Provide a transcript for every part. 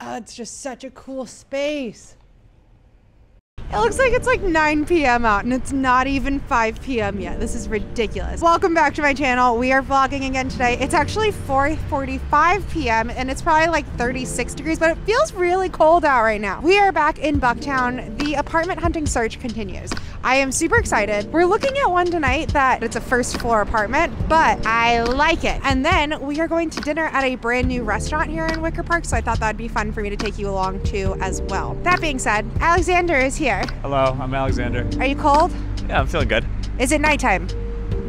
Oh, it's just such a cool space. It looks like it's like 9 p.m. out and it's not even 5 p.m. yet. This is ridiculous. Welcome back to my channel. We are vlogging again today. It's actually 4.45 p.m. and it's probably like 36 degrees, but it feels really cold out right now. We are back in Bucktown. The apartment hunting search continues. I am super excited. We're looking at one tonight that it's a first floor apartment, but I like it. And then we are going to dinner at a brand new restaurant here in Wicker Park, so I thought that'd be fun for me to take you along to as well. That being said, Alexander is here. Hello, I'm Alexander. Are you cold? Yeah, I'm feeling good. Is it nighttime?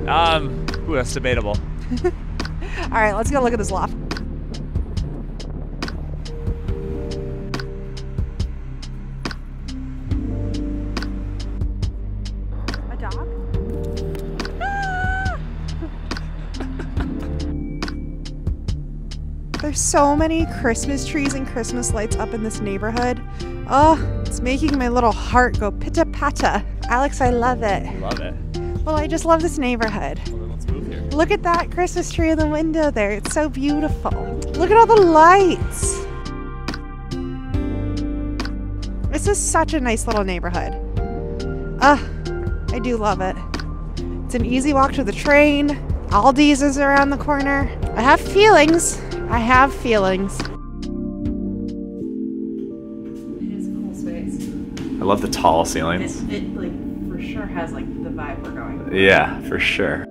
Um, ooh, that's debatable. All right, let's go look at this loft. So many Christmas trees and Christmas lights up in this neighborhood. Oh, it's making my little heart go pitta patta. Alex, I love it. Love it. Well, I just love this neighborhood. Well, then let's move here. Look at that Christmas tree in the window there. It's so beautiful. Look at all the lights. This is such a nice little neighborhood. Ah, I do love it. It's an easy walk to the train. Aldi's is around the corner. I have feelings. I have feelings. It is a cool space. I love the tall ceilings. It, it like for sure has like the vibe we're going. for. Yeah, for sure.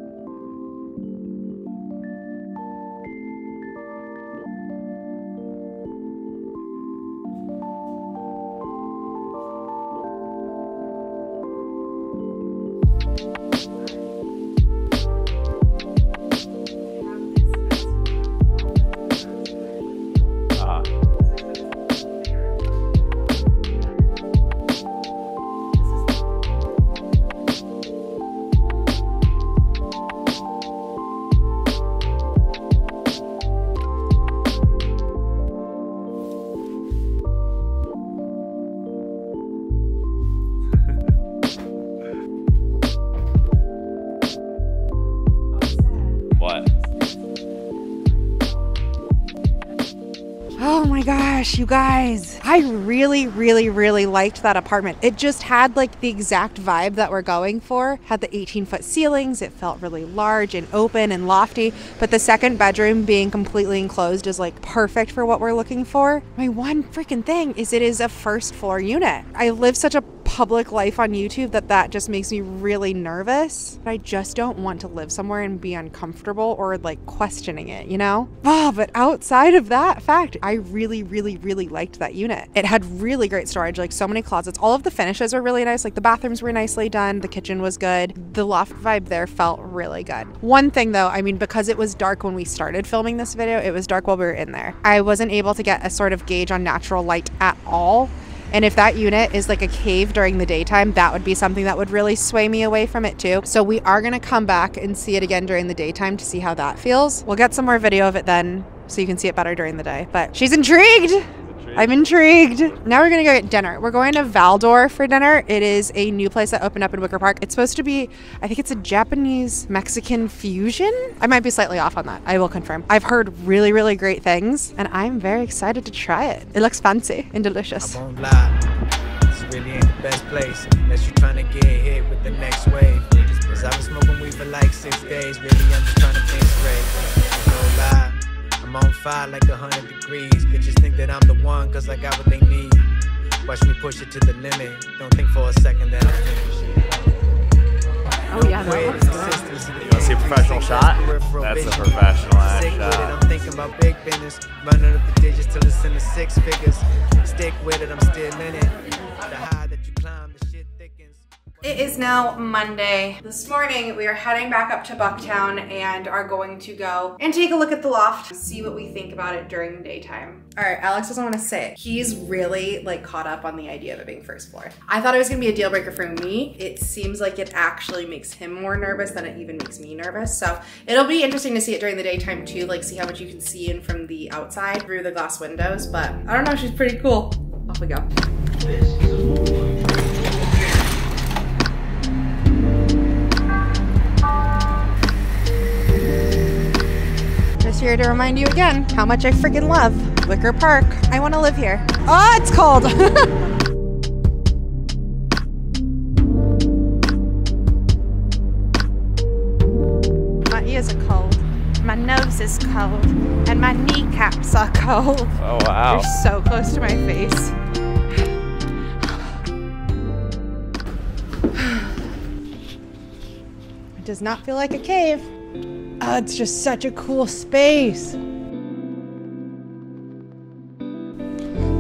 Gosh, you guys. I really, really, really liked that apartment. It just had like the exact vibe that we're going for. Had the 18 foot ceilings. It felt really large and open and lofty. But the second bedroom being completely enclosed is like perfect for what we're looking for. My one freaking thing is it is a first floor unit. I live such a public life on YouTube that that just makes me really nervous. I just don't want to live somewhere and be uncomfortable or like questioning it, you know? Oh, but outside of that fact, I really, really, really liked that unit. It had really great storage, like so many closets. All of the finishes were really nice. Like the bathrooms were nicely done, the kitchen was good. The loft vibe there felt really good. One thing though, I mean, because it was dark when we started filming this video, it was dark while we were in there. I wasn't able to get a sort of gauge on natural light at all. And if that unit is like a cave during the daytime, that would be something that would really sway me away from it too. So we are gonna come back and see it again during the daytime to see how that feels. We'll get some more video of it then so you can see it better during the day. But she's intrigued. I'm intrigued. Now we're gonna go get dinner. We're going to Valdor for dinner. It is a new place that opened up in Wicker Park. It's supposed to be, I think it's a Japanese Mexican fusion. I might be slightly off on that. I will confirm. I've heard really, really great things, and I'm very excited to try it. It looks fancy and delicious. I won't lie. This really ain't the best place unless you're trying to get hit with the next wave. Cause I've been smoking weed for like six days. Really, I'm just I'm on fire like a hundred degrees. Bitches think that I'm the one cause I got what they need. Watch me push it to the limit. Don't think for a second that I'm finished. Oh yeah, that looks good. You wanna see a professional shot? That's a professional ass with it, shot. I'm thinking about big business. Running up the digits till it's in the six figures. Stick with it, I'm still in it. It is now Monday. This morning we are heading back up to Bucktown and are going to go and take a look at the loft, see what we think about it during daytime. All right, Alex doesn't want to say it. He's really like caught up on the idea of it being first floor. I thought it was gonna be a deal breaker for me. It seems like it actually makes him more nervous than it even makes me nervous. So it'll be interesting to see it during the daytime too, like see how much you can see in from the outside through the glass windows. But I don't know, she's pretty cool. Off we go. Just here to remind you again how much I freaking love Wicker Park. I want to live here. Oh, it's cold. my ears are cold. My nose is cold. And my kneecaps are cold. Oh, wow. They're so close to my face. It does not feel like a cave. Oh, it's just such a cool space.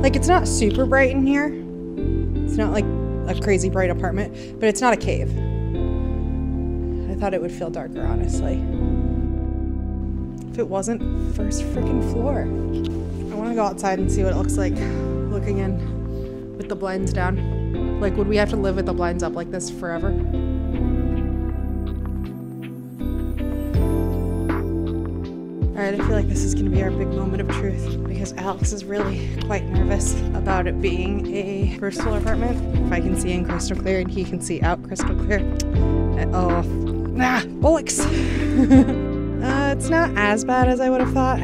Like, it's not super bright in here. It's not like a crazy bright apartment, but it's not a cave. I thought it would feel darker, honestly. If it wasn't first freaking floor. I want to go outside and see what it looks like looking in with the blinds down. Like, would we have to live with the blinds up like this forever? All right, I feel like this is gonna be our big moment of truth because Alex is really quite nervous about it being a first floor apartment. If I can see in crystal clear and he can see out crystal clear. Oh, ah, bullocks. uh, it's not as bad as I would have thought.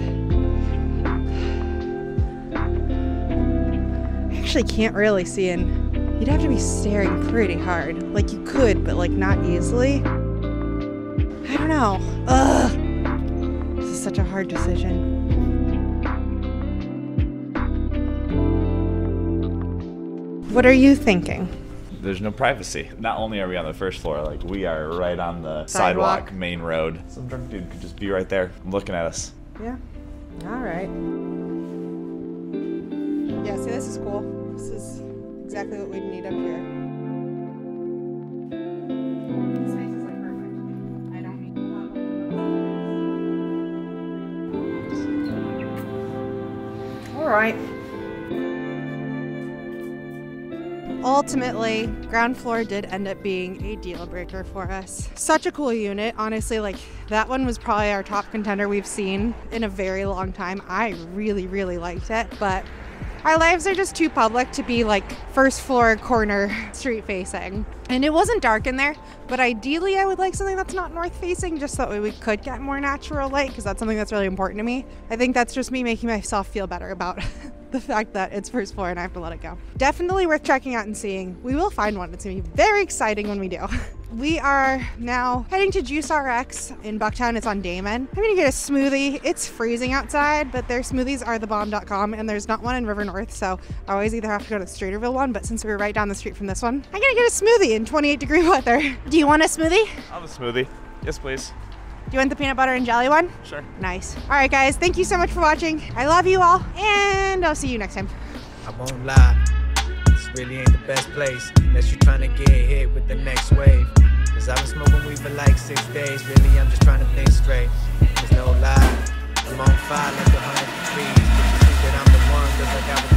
I actually can't really see in. You'd have to be staring pretty hard. Like you could, but like not easily. I don't know. Ugh. Such a hard decision. What are you thinking? There's no privacy. Not only are we on the first floor, like we are right on the Sidewalk. sidewalk, main road. Some drunk dude could just be right there looking at us. Yeah. All right. Yeah, see, this is cool. This is exactly what we need up here. All right. Ultimately, ground floor did end up being a deal breaker for us. Such a cool unit. Honestly, like that one was probably our top contender we've seen in a very long time. I really, really liked it, but our lives are just too public to be like first floor corner street facing. And it wasn't dark in there, but ideally I would like something that's not north facing just so that way we could get more natural light because that's something that's really important to me. I think that's just me making myself feel better about the fact that it's first floor and I have to let it go. Definitely worth checking out and seeing. We will find one. It's gonna be very exciting when we do. We are now heading to Juice RX in Bucktown. It's on Damen. I'm gonna get a smoothie. It's freezing outside, but their smoothies are thebomb.com and there's not one in River North, so I always either have to go to the Streeterville one, but since we we're right down the street from this one, I'm gonna get a smoothie in 28 degree weather. Do you want a smoothie? I'll have a smoothie. Yes, please. Do you want the peanut butter and jelly one? Sure. Nice. All right, guys, thank you so much for watching. I love you all, and I'll see you next time. I won't lie, this really ain't the best place unless you're trying to get hit with the next wave. Cause I've been smoking weed for like six days, really I'm just trying to think straight. There's no lie, I'm on fire like a hundred degrees. But you think that I'm the one, cause I got what they